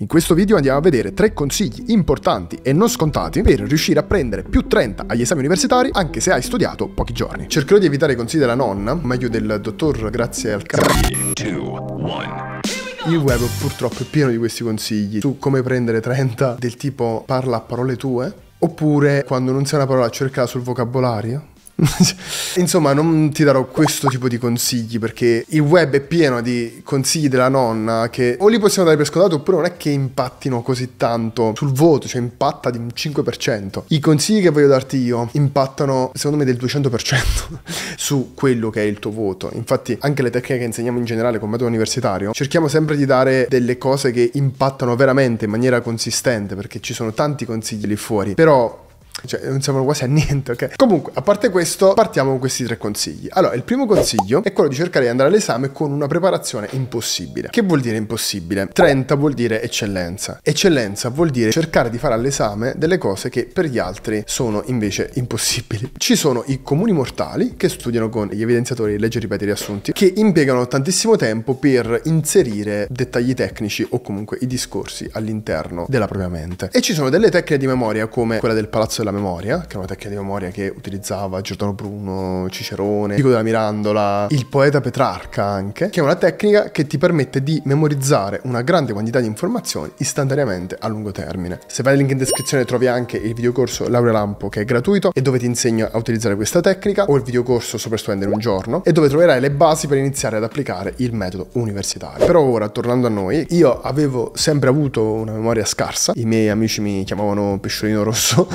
In questo video andiamo a vedere tre consigli importanti e non scontati per riuscire a prendere più 30 agli esami universitari anche se hai studiato pochi giorni. Cercherò di evitare consigli della nonna, meglio del dottor grazie al cazzo. Il web purtroppo è pieno di questi consigli su come prendere 30 del tipo parla a parole tue oppure quando non sai una parola cercala sul vocabolario Insomma, non ti darò questo tipo di consigli perché il web è pieno di consigli della nonna che o li possiamo dare per scontato oppure non è che impattino così tanto sul voto, cioè impatta di un 5%. I consigli che voglio darti io impattano secondo me del 200% su quello che è il tuo voto. Infatti, anche le tecniche che insegniamo in generale come metodo universitario, cerchiamo sempre di dare delle cose che impattano veramente in maniera consistente perché ci sono tanti consigli lì fuori. Però cioè, non servono quasi a niente, ok? Comunque, a parte questo, partiamo con questi tre consigli. Allora, il primo consiglio è quello di cercare di andare all'esame con una preparazione impossibile. Che vuol dire impossibile? 30 vuol dire eccellenza. Eccellenza vuol dire cercare di fare all'esame delle cose che per gli altri sono invece impossibili. Ci sono i comuni mortali che studiano con gli evidenziatori, legge, ripeti, riassunti, che impiegano tantissimo tempo per inserire dettagli tecnici o comunque i discorsi all'interno della propria mente. E ci sono delle tecniche di memoria come quella del palazzo della della memoria, che è una tecnica di memoria che utilizzava Giordano Bruno, Cicerone, Pico della Mirandola, il poeta Petrarca anche, che è una tecnica che ti permette di memorizzare una grande quantità di informazioni istantaneamente a lungo termine. Se vai nel link in descrizione trovi anche il videocorso Laurea Lampo che è gratuito e dove ti insegno a utilizzare questa tecnica o il videocorso sopra in un giorno e dove troverai le basi per iniziare ad applicare il metodo universitario. Però ora, tornando a noi, io avevo sempre avuto una memoria scarsa, i miei amici mi chiamavano pesciolino rosso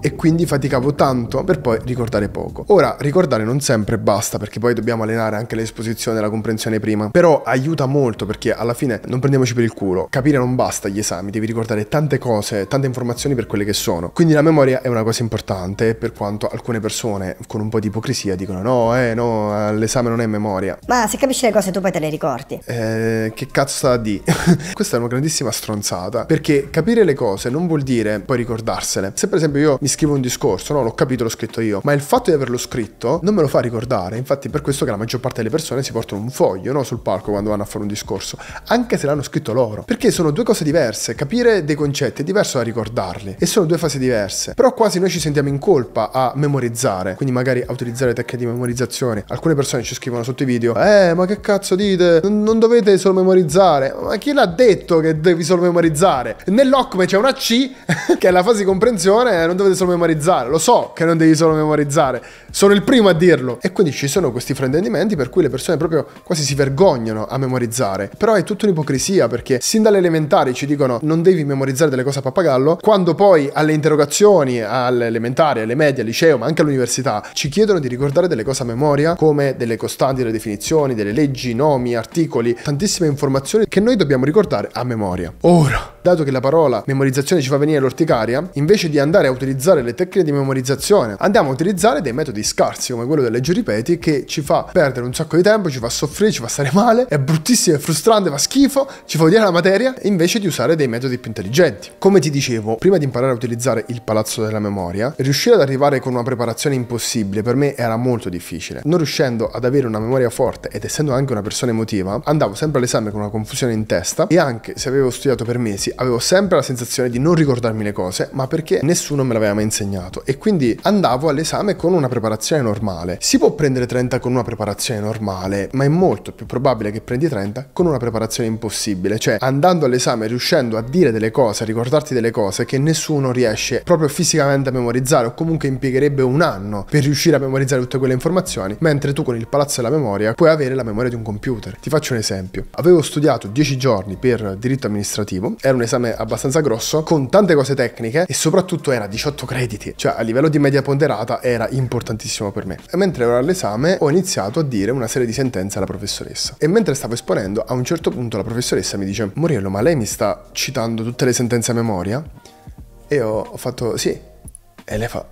e quindi faticavo tanto per poi ricordare poco. Ora, ricordare non sempre basta perché poi dobbiamo allenare anche l'esposizione e la comprensione prima, però aiuta molto perché alla fine non prendiamoci per il culo, capire non basta gli esami, devi ricordare tante cose, tante informazioni per quelle che sono. Quindi la memoria è una cosa importante per quanto alcune persone con un po' di ipocrisia dicono no, eh no, l'esame non è memoria. Ma se capisci le cose tu poi te le ricordi. Eh, che cazzo sta di? Questa è una grandissima stronzata perché capire le cose non vuol dire poi ricordarsele. Se per esempio io mi scrivo un discorso, no, l'ho capito, l'ho scritto io, ma il fatto di averlo scritto non me lo fa ricordare, infatti per questo che la maggior parte delle persone si portano un foglio, no, sul palco quando vanno a fare un discorso, anche se l'hanno scritto loro, perché sono due cose diverse, capire dei concetti è diverso da ricordarli e sono due fasi diverse, però quasi noi ci sentiamo in colpa a memorizzare, quindi magari a utilizzare tecniche di memorizzazione, alcune persone ci scrivono sotto i video, eh ma che cazzo dite, non, dovete solo memorizzare, ma chi l'ha detto che devi solo memorizzare? Nell'OCME c'è una C che è la fase di comprensione, non dovete solo memorizzare. Lo so che non devi solo memorizzare, sono il primo a dirlo. E quindi ci sono questi fraintendimenti per cui le persone proprio quasi si vergognano a memorizzare. Però è tutta un'ipocrisia perché sin dalle elementari ci dicono non devi memorizzare delle cose a pappagallo, quando poi alle interrogazioni, alle elementari, alle medie, al liceo, ma anche all'università, ci chiedono di ricordare delle cose a memoria come delle costanti, delle definizioni, delle leggi, nomi, articoli, tantissime informazioni che noi dobbiamo ricordare a memoria. Ora, dato che la parola memorizzazione ci fa venire l'orticaria, invece di andare a utilizzare le tecniche di memorizzazione, andiamo a utilizzare dei metodi scarsi come quello del legge ripeti che ci fa perdere un sacco di tempo, ci fa soffrire, ci fa stare male, è bruttissimo, è frustrante, fa schifo, ci fa odiare la materia, invece di usare dei metodi più intelligenti. Come ti dicevo, prima di imparare a utilizzare il palazzo della memoria, riuscire ad arrivare con una preparazione impossibile per me era molto difficile. Non riuscendo ad avere una memoria forte ed essendo anche una persona emotiva, andavo sempre all'esame con una confusione in testa e anche se avevo studiato per mesi avevo sempre la sensazione di non ricordarmi le cose, ma perché nessuno me l'aveva mai insegnato e quindi andavo all'esame con una preparazione normale. Si può prendere 30 con una preparazione normale, ma è molto più probabile che prendi 30 con una preparazione impossibile, cioè andando all'esame riuscendo a dire delle cose, a ricordarti delle cose che nessuno riesce proprio fisicamente a memorizzare o comunque impiegherebbe un anno per riuscire a memorizzare tutte quelle informazioni, mentre tu con il palazzo della memoria puoi avere la memoria di un computer. Ti faccio un esempio. Avevo studiato 10 giorni per diritto amministrativo, era un esame abbastanza grosso, con tante cose tecniche e soprattutto era 18 crediti, cioè a livello di media ponderata era importantissimo per me. E mentre ero all'esame ho iniziato a dire una serie di sentenze alla professoressa. E mentre stavo esponendo, a un certo punto la professoressa mi dice: Moriello, ma lei mi sta citando tutte le sentenze a memoria? E ho fatto sì. E lei fa: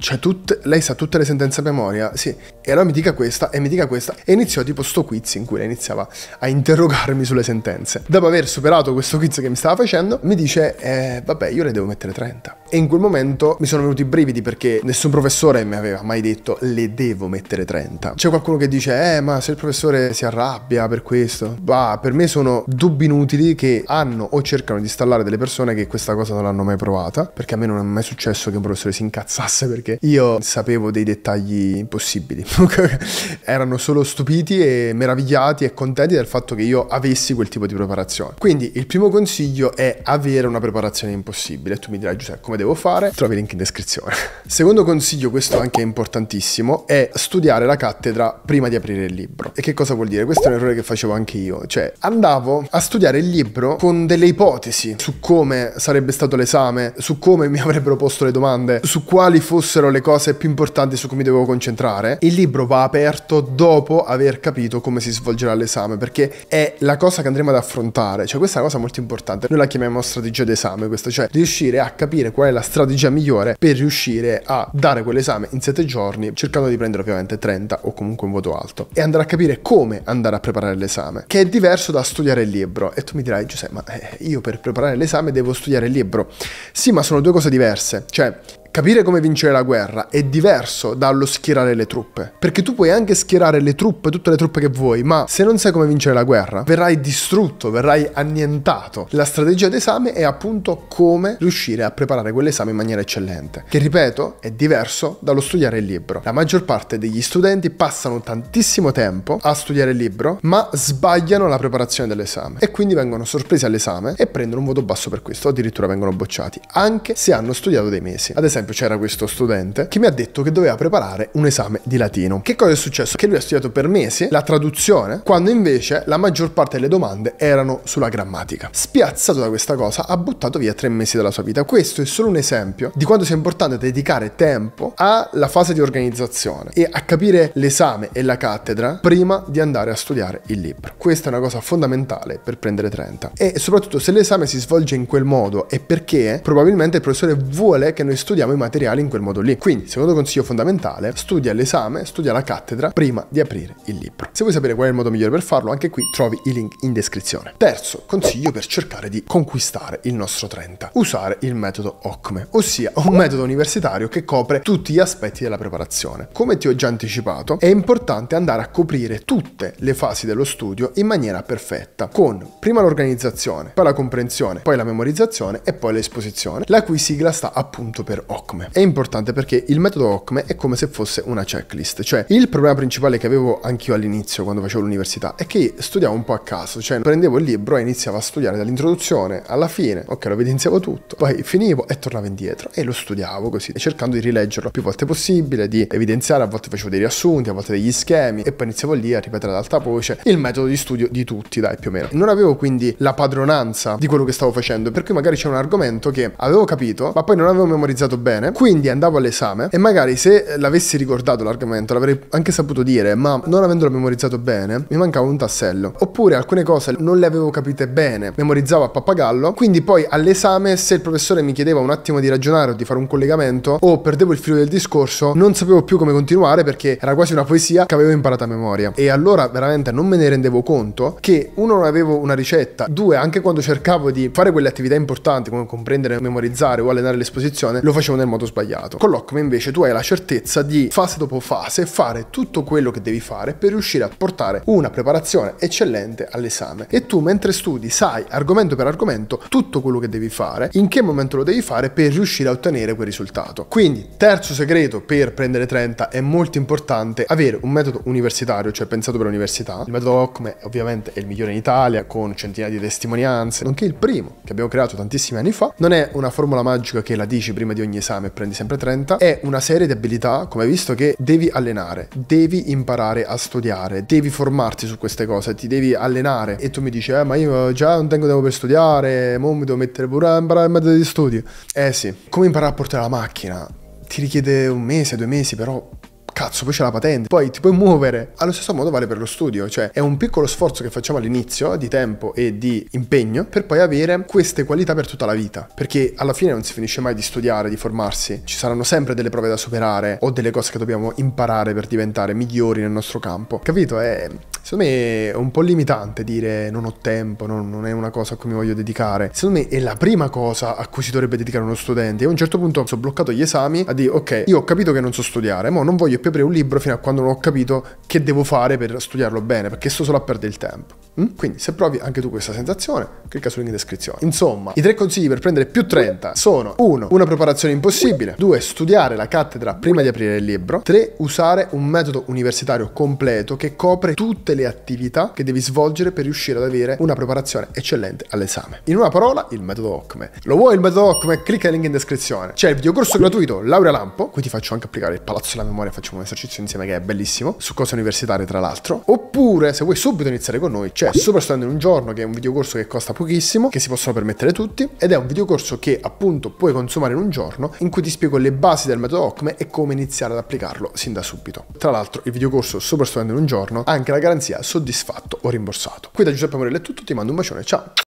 cioè, tutte, lei sa tutte le sentenze a memoria? Sì. E allora mi dica questa e mi dica questa. E iniziò tipo sto quiz in cui lei iniziava a interrogarmi sulle sentenze. Dopo aver superato questo quiz che mi stava facendo, mi dice, eh, vabbè, io le devo mettere 30. E in quel momento mi sono venuti i brividi perché nessun professore mi aveva mai detto le devo mettere 30. C'è qualcuno che dice, eh, ma se il professore si arrabbia per questo. Bah, per me sono dubbi inutili che hanno o cercano di installare delle persone che questa cosa non l'hanno mai provata. Perché a me non è mai successo che un professore si incazzasse perché io sapevo dei dettagli impossibili. Erano solo stupiti e meravigliati e contenti del fatto che io avessi quel tipo di preparazione. Quindi il primo consiglio è avere una preparazione impossibile. Tu mi dirai, Giuseppe, come devo fare? Trovi il link in descrizione. Secondo consiglio, questo anche è importantissimo, è studiare la cattedra prima di aprire il libro. E che cosa vuol dire? Questo è un errore che facevo anche io. Cioè, andavo a studiare il libro con delle ipotesi su come sarebbe stato l'esame, su come mi avrebbero posto le domande, su quali fossero le cose più importanti su cui mi dovevo concentrare. Il libro va aperto dopo aver capito come si svolgerà l'esame, perché è la cosa che andremo ad affrontare. Cioè, questa è una cosa molto importante. Noi la chiamiamo strategia d'esame, questa, cioè riuscire a capire qual la strategia migliore per riuscire a dare quell'esame in 7 giorni, cercando di prendere ovviamente 30 o comunque un voto alto. E andare a capire come andare a preparare l'esame, che è diverso da studiare il libro. E tu mi dirai, Giuseppe, ma eh, io per preparare l'esame devo studiare il libro. Sì, ma sono due cose diverse. Cioè, Capire come vincere la guerra è diverso dallo schierare le truppe, perché tu puoi anche schierare le truppe, tutte le truppe che vuoi, ma se non sai come vincere la guerra, verrai distrutto, verrai annientato. La strategia d'esame è appunto come riuscire a preparare quell'esame in maniera eccellente, che ripeto è diverso dallo studiare il libro. La maggior parte degli studenti passano tantissimo tempo a studiare il libro, ma sbagliano la preparazione dell'esame e quindi vengono sorpresi all'esame e prendono un voto basso per questo, addirittura vengono bocciati, anche se hanno studiato dei mesi. Ad esempio esempio c'era questo studente che mi ha detto che doveva preparare un esame di latino. Che cosa è successo? Che lui ha studiato per mesi la traduzione, quando invece la maggior parte delle domande erano sulla grammatica. Spiazzato da questa cosa, ha buttato via tre mesi della sua vita. Questo è solo un esempio di quanto sia importante dedicare tempo alla fase di organizzazione e a capire l'esame e la cattedra prima di andare a studiare il libro. Questa è una cosa fondamentale per prendere 30. E soprattutto se l'esame si svolge in quel modo è perché probabilmente il professore vuole che noi studiamo utilizziamo materiali in quel modo lì. Quindi, secondo consiglio fondamentale, studia l'esame, studia la cattedra prima di aprire il libro. Se vuoi sapere qual è il modo migliore per farlo, anche qui trovi i link in descrizione. Terzo consiglio per cercare di conquistare il nostro 30. Usare il metodo OCME, ossia un metodo universitario che copre tutti gli aspetti della preparazione. Come ti ho già anticipato, è importante andare a coprire tutte le fasi dello studio in maniera perfetta, con prima l'organizzazione, poi la comprensione, poi la memorizzazione e poi l'esposizione, la cui sigla sta appunto per OCME. OCME. È importante perché il metodo OCME è come se fosse una checklist, cioè il problema principale che avevo anch'io all'inizio quando facevo l'università è che studiavo un po' a caso, cioè prendevo il libro e iniziavo a studiare dall'introduzione alla fine, ok lo evidenziavo tutto, poi finivo e tornavo indietro e lo studiavo così, cercando di rileggerlo più volte possibile, di evidenziare, a volte facevo dei riassunti, a volte degli schemi e poi iniziavo lì a ripetere ad alta voce il metodo di studio di tutti, dai più o meno. Non avevo quindi la padronanza di quello che stavo facendo, per cui magari c'è un argomento che avevo capito, ma poi non avevo memorizzato bene bene, quindi andavo all'esame e magari se l'avessi ricordato l'argomento l'avrei anche saputo dire, ma non avendolo memorizzato bene mi mancava un tassello. Oppure alcune cose non le avevo capite bene, memorizzavo a pappagallo, quindi poi all'esame se il professore mi chiedeva un attimo di ragionare o di fare un collegamento o perdevo il filo del discorso, non sapevo più come continuare perché era quasi una poesia che avevo imparato a memoria. E allora veramente non me ne rendevo conto che uno non avevo una ricetta, due anche quando cercavo di fare quelle attività importanti come comprendere, memorizzare o allenare l'esposizione, lo facevo nel modo sbagliato. Con l'OCME invece tu hai la certezza di fase dopo fase fare tutto quello che devi fare per riuscire a portare una preparazione eccellente all'esame. E tu mentre studi sai argomento per argomento tutto quello che devi fare, in che momento lo devi fare per riuscire a ottenere quel risultato. Quindi, terzo segreto per prendere 30 è molto importante avere un metodo universitario, cioè pensato per l'università. Il metodo OCME ovviamente è il migliore in Italia con centinaia di testimonianze, nonché il primo che abbiamo creato tantissimi anni fa. Non è una formula magica che la dici prima di ogni esame esame e prendi sempre 30, è una serie di abilità, come hai visto, che devi allenare, devi imparare a studiare, devi formarti su queste cose, ti devi allenare. E tu mi dici, eh, ma io già non tengo tempo per studiare, mo mi devo mettere pure a imparare il metodo di studio. Eh sì, come imparare a portare la macchina? Ti richiede un mese, due mesi, però cazzo, poi c'è la patente, poi ti puoi muovere. Allo stesso modo vale per lo studio, cioè è un piccolo sforzo che facciamo all'inizio di tempo e di impegno per poi avere queste qualità per tutta la vita, perché alla fine non si finisce mai di studiare, di formarsi, ci saranno sempre delle prove da superare o delle cose che dobbiamo imparare per diventare migliori nel nostro campo. Capito? È Secondo me è un po' limitante dire non ho tempo, non, non, è una cosa a cui mi voglio dedicare. Secondo me è la prima cosa a cui si dovrebbe dedicare uno studente. E a un certo punto ho bloccato gli esami a dire ok, io ho capito che non so studiare, ma non voglio più aprire un libro fino a quando non ho capito che devo fare per studiarlo bene, perché sto solo a perdere il tempo. Mm? Quindi se provi anche tu questa sensazione, clicca sul link in descrizione. Insomma, i tre consigli per prendere più 30 sono 1. Una preparazione impossibile 2. Studiare la cattedra prima di aprire il libro 3. Usare un metodo universitario completo che copre tutte le attività che devi svolgere per riuscire ad avere una preparazione eccellente all'esame. In una parola, il metodo OCME. Lo vuoi il metodo OCME? Clicca il link in descrizione. C'è il videocorso gratuito Laurea Lampo, qui ti faccio anche applicare il palazzo della memoria, facciamo un esercizio insieme che è bellissimo, su cose universitarie tra l'altro. Oppure, se vuoi subito iniziare con noi, c'è Super Stand in un giorno, che è un videocorso che costa pochissimo, che si possono permettere tutti, ed è un videocorso che appunto puoi consumare in un giorno, in cui ti spiego le basi del metodo OCME e come iniziare ad applicarlo sin da subito. Tra l'altro, il videocorso Super Stand in un giorno ha anche la garanzia soddisfatto o rimborsato. Qui da Giuseppe Morelli è tutto, ti mando un bacione, ciao!